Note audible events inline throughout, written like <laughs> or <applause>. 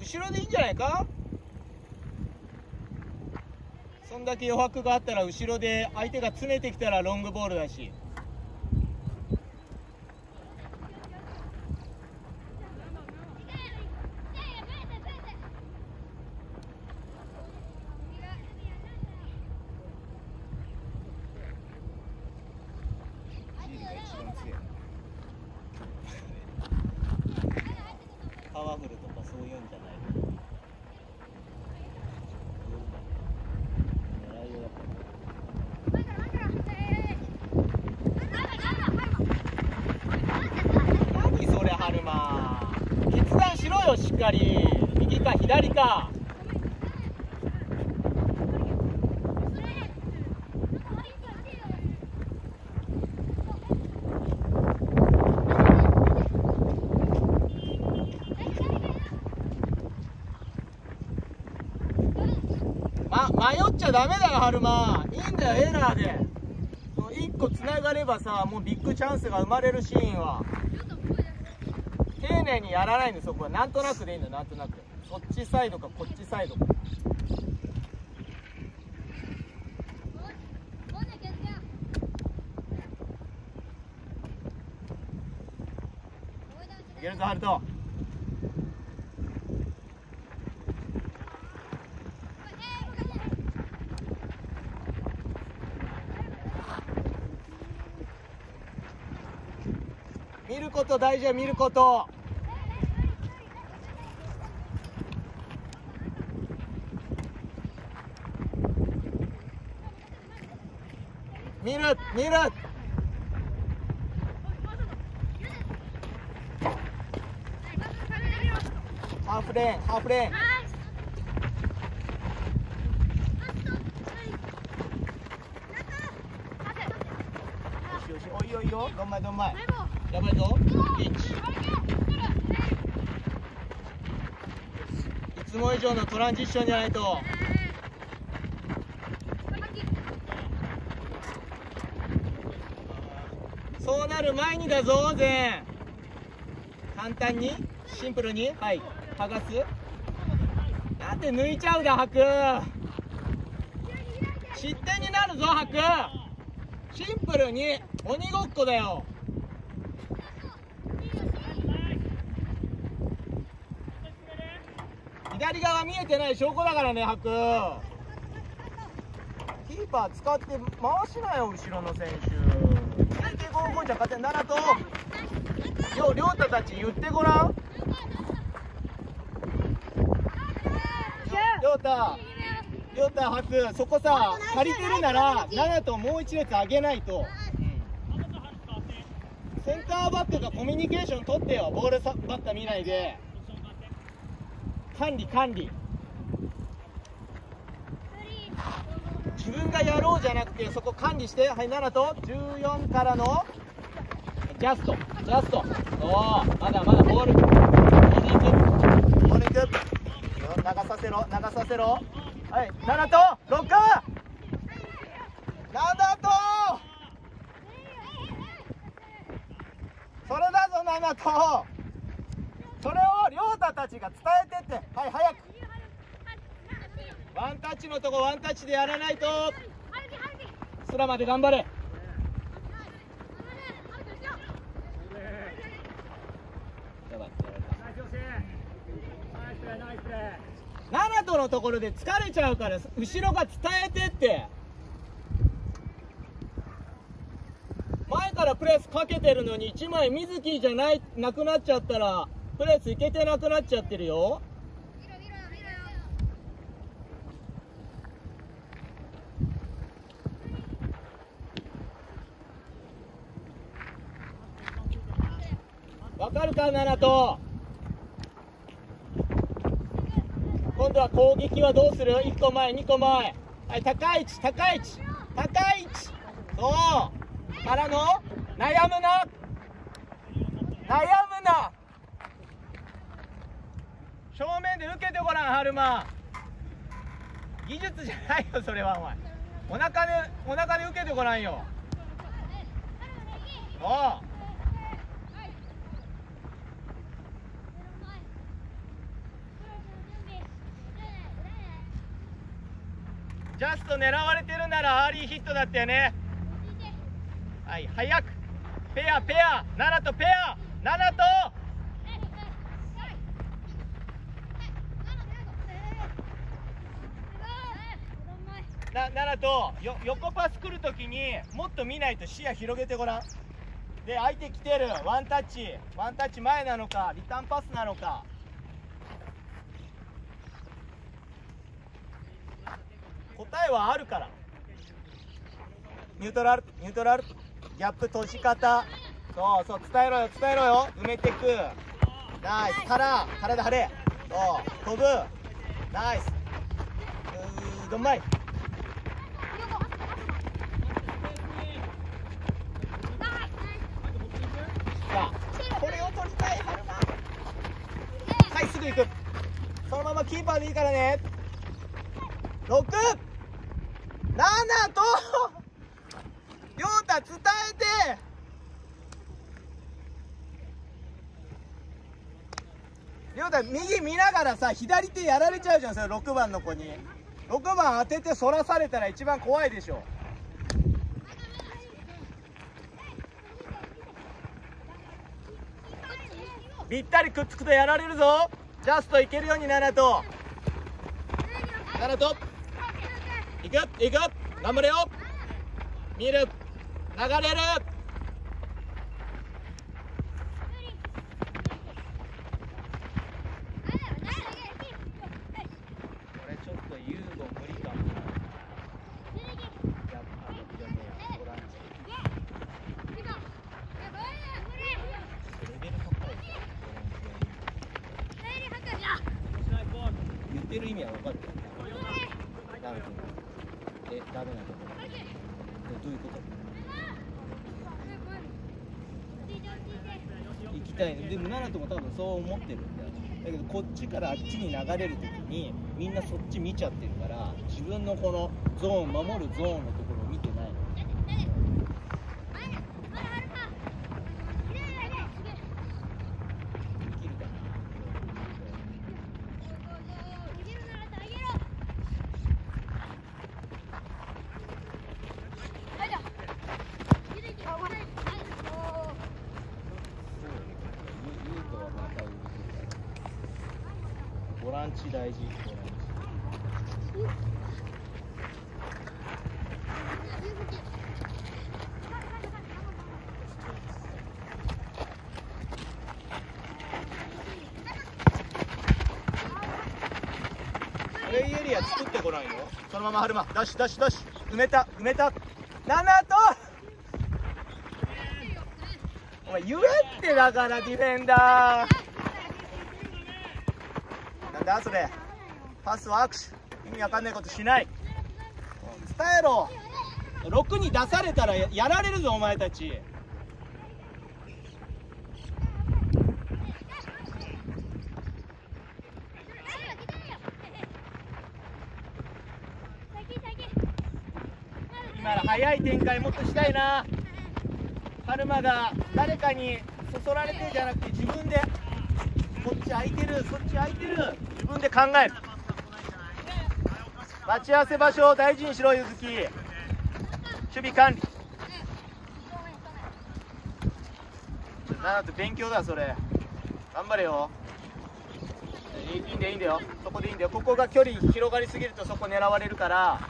後ろでいいんじゃないかそんだけ余白があったら後ろで相手が詰めてきたらロングボールだしパワフルとかそういうんじゃない狙いをやっぱ何それ春馬決断しろよしっかり右か左かま、迷っちゃダメだよ春馬いいんだよエラーで。1個つながればさもうビッグチャンスが生まれるシーンは。丁寧にやらないんでそこは。なんとなくでいいんだよなんとなく。そっちサイドかこっちサイドか。いけるぞハルト見ること大事よ見ること。見る見る。ハーフレーンハーフレーン。よしよし。おいよいよ。どんまいどんまいやばいぞ。いつも以上のトランジッションじゃないと。そうなる前にだぞ全。簡単に？シンプルに？はい。剥がす？なんで抜いちゃうだ白失点になるぞ白シンプルに鬼ごっこだよ。見えてない証拠だからね白。キーパー使って回しなよ後ろの選手。大抵ゴーゴーじゃ勝てんだなと。よ亮太たち言ってごらん。亮太。亮太白そこさ借りてるなら7ともう一列上げないと、センターバックがコミュニケーション取ってよボールさバッター見ないで管理管理。自分がやろうじゃなくてそこ管理して。はい7と。14からの。ジャスト。ジャスト。おーまだまだボール。ボールいく流させろ流させろ。はい7と。6 7とそれだぞ7とそれを亮太たちが伝えてってはい早くワンタッチのとこワンタッチでやらないとスラまで頑張れ。7とのところで疲れちゃうから後ろが伝えてって前からプレスかけてるのに1枚水木じゃないなくなっちゃったらプレスいけてなくなっちゃってるよわかるか7と。今度は攻撃はどうする？1個前2個前。はい高い位置高い位置。高い位置。そう。からの悩むな。悩むな。正面で受けてごらん春馬。技術じゃないよそれはお前。お腹でお腹で受けてごらんよ。おう。ジャスト狙われてるならアーリーヒットだったよね。はい早く。ペアペア。奈良とペア。奈良と。な奈良と。よ横パス来るときにもっと見ないと視野広げてごらん。で相手来てる。ワンタッチ。ワンタッチ前なのかリターンパスなのか。答えはあるから。ニュートラルニュートラル。ギャップ閉じ方。そうそう。伝えろよ伝えろよ。埋めてく。ナイス。から体張れ。そう。飛ぶ。ナイス。うーどんまい。さあこれを取りたい春馬はいすぐ行く。そのままキーパーでいいからね。6 7と。亮太伝えて。亮太右見ながらさ左手やられちゃうじゃんそれ6番の子に。6番当ててそらされたら一番怖いでしょ。ぴったりくっつくとやられるぞ。ジャストいけるようにならと。ならと。いくいく。頑張れよ。見る。流れるこれちょっとユーゴ無理かもなやっぱじゃねえやボランチレベル高い言ってる意味は分かるダメえダメなところえどういうこと行きたいな。でも奈良とも多分そう思ってるんだよだけどこっちからあっちに流れる時にみんなそっち見ちゃってるから自分のこのゾーン守るゾーンのところを見てないのできるかなユユートはまた動くからボランチ大事ボランチプレイエリア作ってごらんよそのまま春馬ダッシュダッシュダッシュ埋めた埋めた7とお前言えってだからディフェンダー。だそれパスは握手意味わかんないことしない。伝えろ。6に出されたらやられるぞお前たち。今の速い展開もっとしたいな。春馬が誰かにそそられてじゃなくて自分で。こっち空いてるそっち空いてる。分で考える。待ち合わせ場所を大事にしろゆずき。守備管理。なって勉強だそれ。頑張れよ。いいいいんだよいいんだよ。そこでいいんだよ。ここが距離広がりすぎるとそこ狙われるから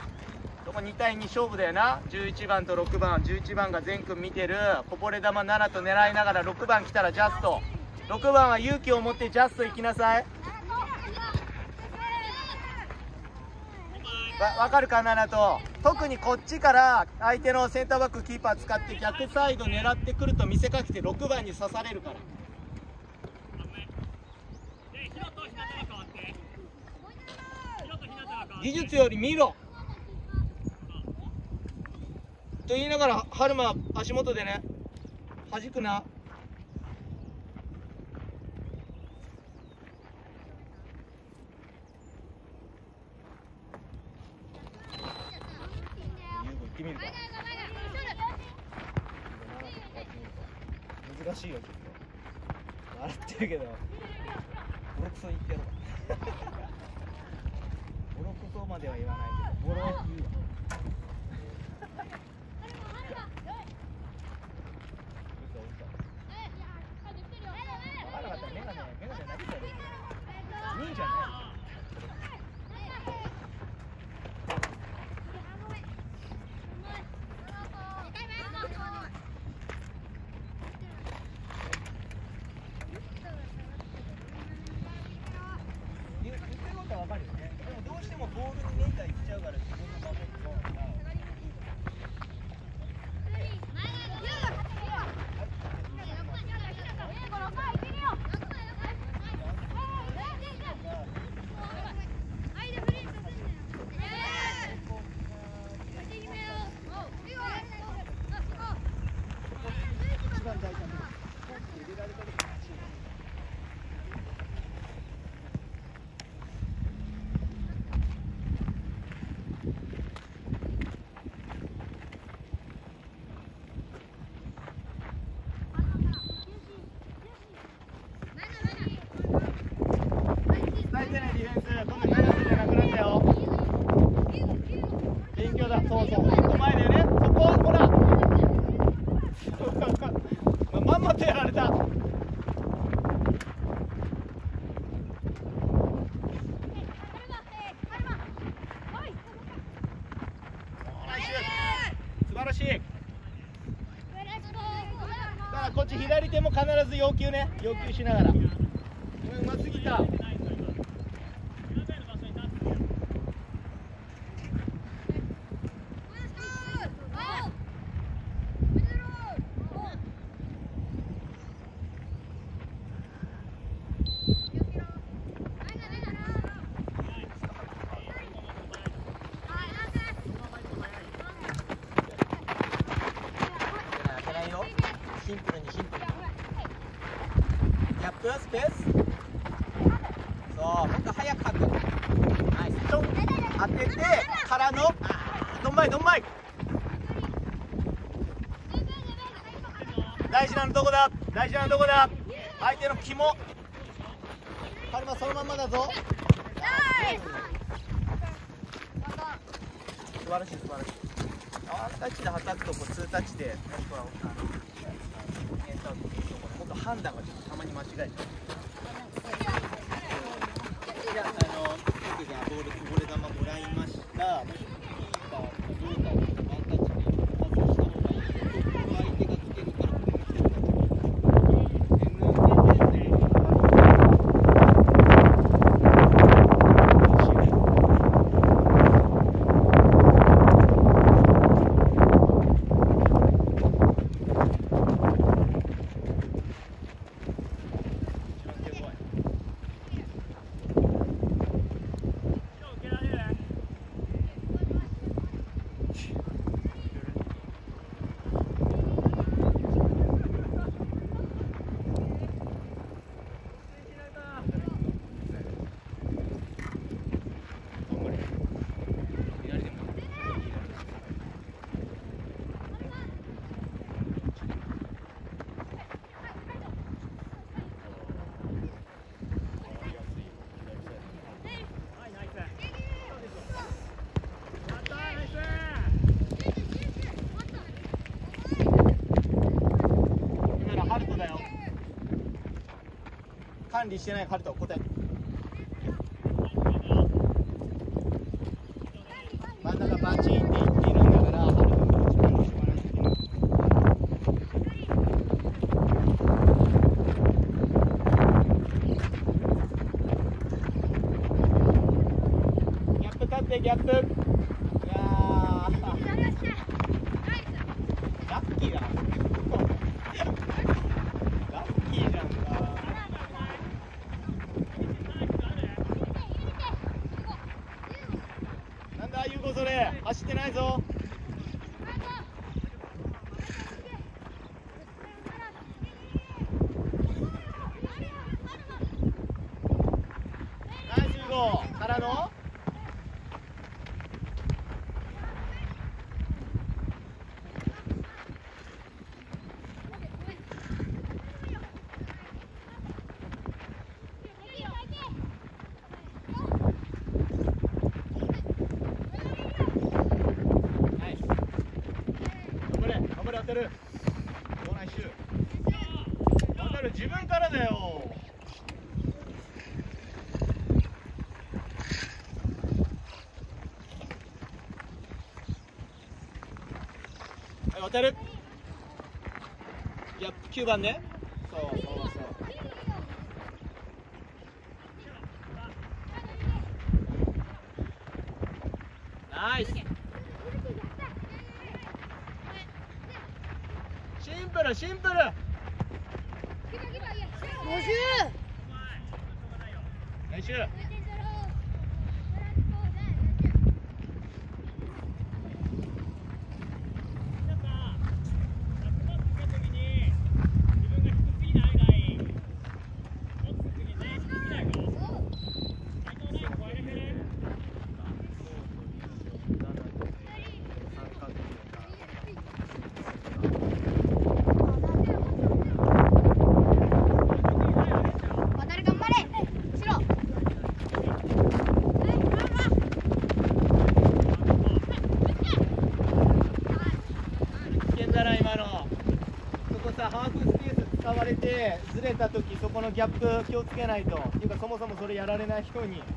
そこ2対2勝負だよな。11番と6番。11番が全君見てる。こぼれ球7と狙いながら6番来たらジャスト。6番は勇気を持ってジャスト行きなさい。わかるかななと特にこっちから相手のセンターバックキーパー使って逆サイド狙ってくると見せかけて6番に刺されるから。技術より見ろと言いながら春馬足元でね弾くな。ボロクソ言ってやろう。か <laughs> ボロクソまでは言わないけどボロわ <laughs> 嘘嘘。分からなかった。らメガネメガネ投げ <laughs> ちゃえばいいからいいじゃない先生、どうですか大事なのどこだ。相手の肝カルマそのまんまだぞ。素晴らしい素晴らしい。ワンタッチではたくとこうツータッチでもしくはあのエンターともっと判断がちょっとたまに間違えちゃう。じゃああの僕がボールこぼれ球もらいました。もしキーパーかどうかをワンタッチで外した方がいいところ相手がつけるからここに来てるからで抜けてね一番手強い頑張れ左でも今のハルトだよ管理してないハルト答えて真ん中バチンっていってるんだからハルトも一番にしとかないといけないギャップ立ってギャップ。こそれ走ってないぞ。自分からだよ。はい渡る。いや9番ね。Yeah. た時そこのギャップ気をつけないと。っていうかそもそもそれやられない人に。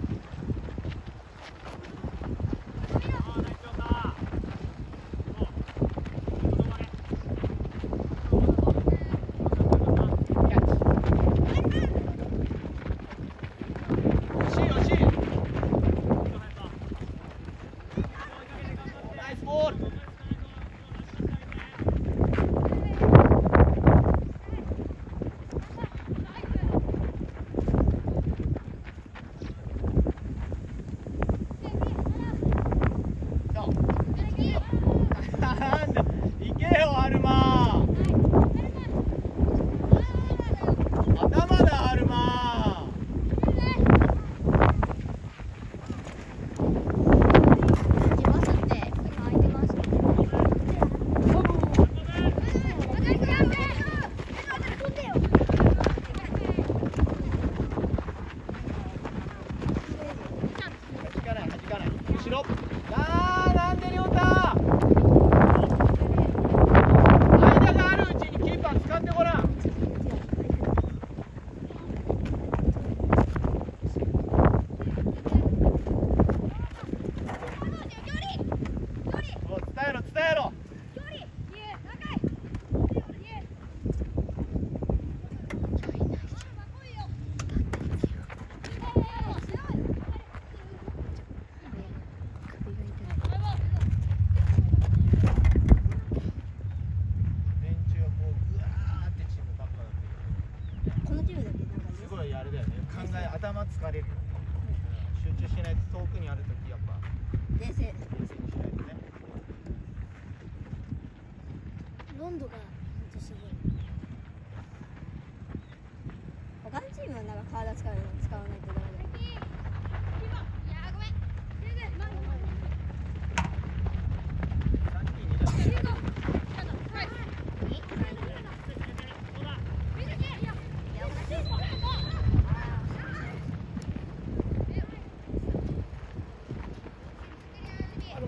体使う使わないとダメ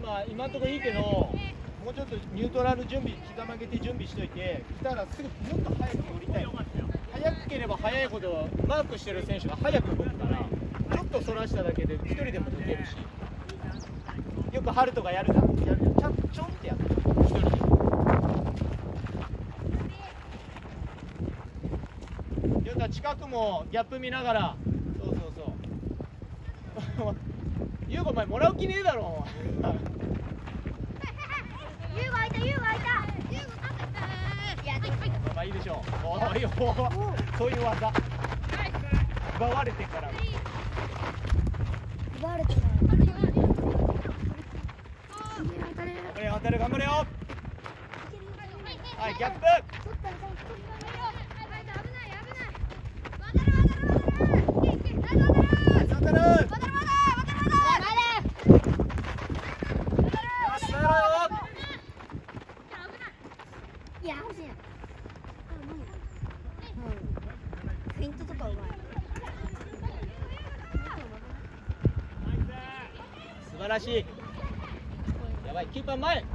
まあ今のところいいけどもうちょっとニュートラル準備膝曲げて準備しといて来たらすぐもっと早く降りたい。ければ早いほどマークしてる選手が早く動くからちょっとそらしただけで一人でも抜けるしよくハルトがやるじゃんやるちゃんとちょんってやって一人でりょうた近くもギャップ見ながらそうそうそう。<laughs> ユーゴお前もらう気ねえだろまあいいでしょうおーいそういう技。奪われてから。奪われてない。頑張れよ渡る頑張れよ。はいギャップはい渡るよしやろうよいや、欲しいな。うん。フェイントとかうまい。素晴らしい。やばい。キーパー前。